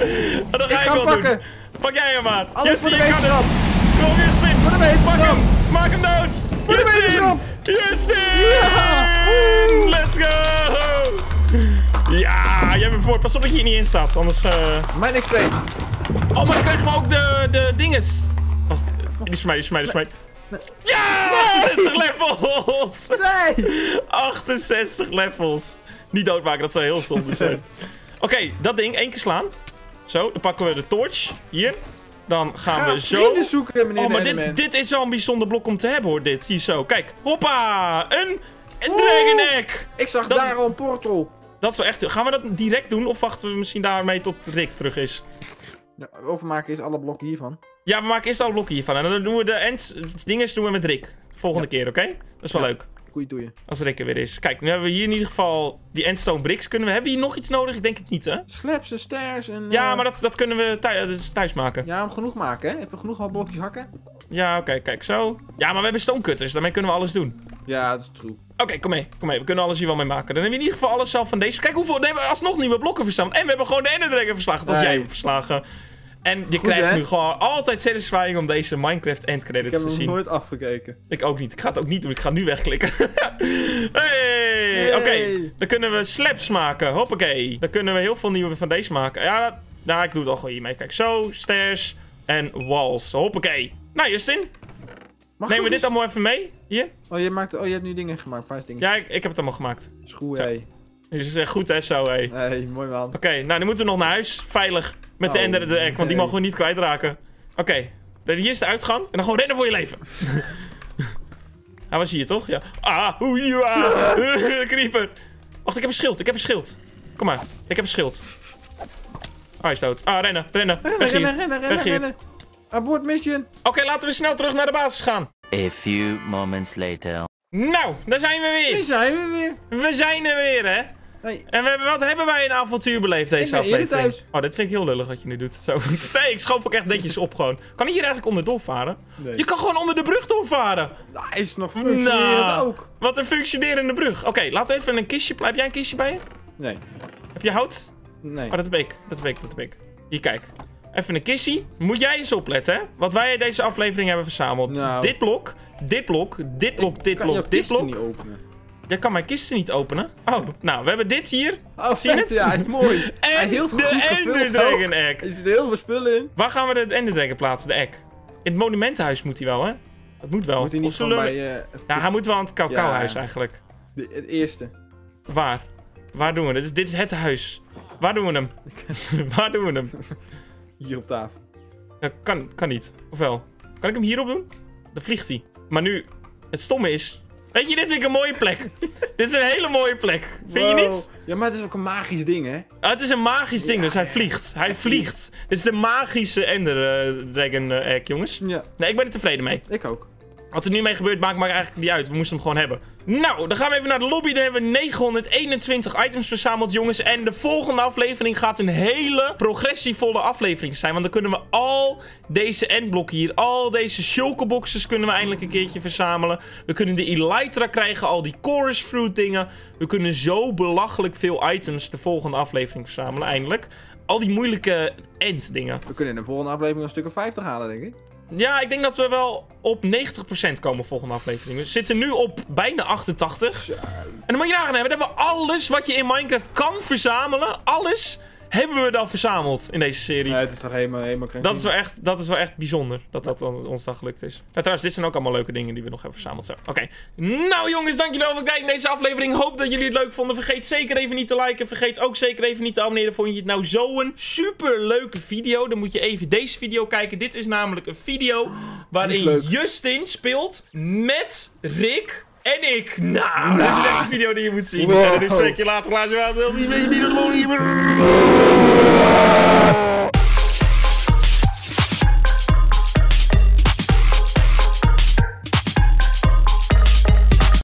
Dat ga Ik wel pakken. doen. Pak jij hem maar. Alles de je kan het. Kom, Justin. Voor de. Pak hem. Maak hem dood. Voor Justin. Justin. Ja. Let's go. Ja, jij bent voor. Pas op dat je hier niet in staat, anders... eh, Mijn XP. Oh, maar dan krijgen we ook de, de dinges. Die mij, die mij, die mij. Ja, 68 levels. Nee. 68 levels. Niet doodmaken, dat zou heel zonde zijn. Oké, dat ding, één keer slaan. Zo, dan pakken we de torch. Hier. Dan gaan Ga we zo. zoeken, meneer Oh, maar dit, dit is wel een bijzonder blok om te hebben hoor, dit. Hier zo, kijk. Hoppa, een, een dragon egg. Ik zag Dat is- daar al een portal. Dat is wel echt... Gaan we dat direct doen of wachten we misschien daarmee tot Rick terug is? Ja, overmaken is alle blokken hiervan. Ja, we maken eerst al blokken hiervan. En dan doen we de end dinges doen we met Rick. Volgende keer, oké? Dat is wel Ja. leuk. Goeie doe je. Als Rick er weer is. Kijk, nu hebben we hier in ieder geval die endstone bricks. Kunnen we, hebben we hier nog iets nodig? Ik denk het niet, hè? Slaps en stairs en... Ja, eh, maar dat, dat kunnen we thu- dus thuis maken. Ja, om genoeg maken, hè? Even genoeg al blokjes hakken. Ja, oké, kijk, zo. Ja, maar we hebben stonecutters. Daarmee kunnen we alles doen. Ja, dat is true. Oké, kom mee. Kom mee. We kunnen alles hier wel mee maken. Dan hebben we in ieder geval alles zelf van deze. Kijk hoeveel... Nee, we alsnog nieuwe blokken verstaan. En we hebben gewoon de Ender Dragon verslagen. Dat Nee. jij hebt verslagen. En je Goed, krijgt hè? nu gewoon altijd satisfying om deze Minecraft end Ik credits heb te zien. nog nooit afgekeken. Ik ook niet. Ik ga het ook niet doen. Ik ga nu wegklikken. hey! Oké, dan kunnen we slabs maken. Hoppakee. Dan kunnen we heel veel nieuwe van deze maken. Ja, nou, ik doe het al gewoon hiermee. Kijk, zo, stairs en walls. Hoppakee. Nou, Justin, Mag nemen we ik dit allemaal even mee? Hier? Oh, je, maakt... oh, je hebt nu dingen gemaakt. Paar dingen. Ja, ik, ik heb het allemaal gemaakt. Schoe, Zo. hé. Is echt goed, hè, zo, hé. Oké, Hey, mooi man. nou, dan moeten we nog naar huis. Veilig. Met de Oh, Ender de Egg, want die mogen we niet kwijtraken. Oké, dan hier is de uitgang. En dan gewoon rennen voor je leven. Hij was hier, toch? Ja. Ah, oei, ja. Creeper. Wacht, ik heb een schild. Ik heb een schild. Kom maar. Ik heb een schild. Oh, hij is dood. Ah, rennen, rennen. Rennen, rennen, rennen, rennen, rennen. Abort mission. Oké, laten we snel terug naar de basis gaan. A few moments later. Nou, daar zijn we weer. zijn we weer. We zijn er weer, hè. En we hebben, wat hebben wij een avontuur beleefd deze aflevering? Oh, dit vind ik heel lullig wat je nu doet. Zo. Nee, ik schoof ook echt netjes op gewoon. Kan ik hier eigenlijk onder doorvaren? nee. Je kan gewoon onder de brug doorvaren. Nou, is nog functionerend Nou, ook. wat een functionerende brug. Oké, laten we even een kistje... Heb jij een kistje bij je? Nee. Heb je hout? Nee. Oh, dat heb ik. Dat heb ik, dat heb ik. Hier, kijk. Even een kistje. Moet jij eens opletten, hè? Wat wij deze aflevering hebben verzameld. Nou. Dit blok, dit blok, dit blok, dit kan jouw blok, dit kisten blok. Jij kan mijn kisten niet openen. Oh, nou, we hebben dit hier. Oh, Zie je het? Ja, is mooi. En heel de Ender ook. Dragon Egg. Er zitten heel veel spullen in. Waar gaan we de Ender Dragon plaatsen? De egg. In het monumentenhuis moet hij wel, hè? Dat moet wel. Moet hij niet zullen bij eh, het, Ja, hij moet wel aan het kauwhuis Ja. eigenlijk. de- het eerste. Waar? Waar doen we dit? Dit is, dit is het huis. Waar doen we hem? Waar doen we hem? Hier op tafel. Dat kan, kan niet. Ofwel. Kan ik hem hierop doen? Dan vliegt hij. Maar nu, het stomme is... Weet je, dit vind ik een mooie plek. dit is een hele mooie plek. Vind je niet? Ja, maar het is ook een magisch ding, hè? Ah, het is een magisch ding, dus hij vliegt. Hij vliegt. Dit is de magische Ender eh, Dragon eh, Egg, jongens. Ja, Nee, ik ben er tevreden mee. ik ook. Wat er nu mee gebeurt, maakt me eigenlijk niet uit. We moesten hem gewoon hebben. Nou, dan gaan we even naar de lobby. Daar hebben we 921 items verzameld, jongens. En de volgende aflevering gaat een hele progressievolle aflevering zijn. Want dan kunnen we al deze endblokken hier, al deze shulkerboxes kunnen we eindelijk een keertje verzamelen. We kunnen de Elytra krijgen, al die Chorus Fruit dingen. We kunnen zo belachelijk veel items de volgende aflevering verzamelen, eindelijk. Al die moeilijke end dingen. We kunnen in de volgende aflevering een stuk of 50 halen, denk ik. Ja, ik denk dat we wel op 90% komen volgende aflevering. We zitten nu op bijna 88. Zo. En dan moet je nagaan hebben, dan hebben we alles wat je in Minecraft kan verzamelen. Alles hebben we dan verzameld in deze serie. Nee, het is toch helemaal, helemaal. Dat is, wel echt, dat is wel echt bijzonder dat dat dan, ons dan gelukt is. Ja, trouwens, dit zijn ook allemaal leuke dingen die we nog hebben verzameld. Oké. Nou jongens, dank jullie wel voor het kijken naar deze aflevering. Hoop dat jullie het leuk vonden. Vergeet zeker even niet te liken. Vergeet ook zeker even niet te abonneren. Vond je het nou zo'n super leuke video? Dan moet je even deze video kijken. Dit is namelijk een video waarin. Justin speelt met Rick... En ik. Nou, dit is echt een video die je moet zien. Wow. En dan spreek je later glaasje water. Je niet dat gewoon hier.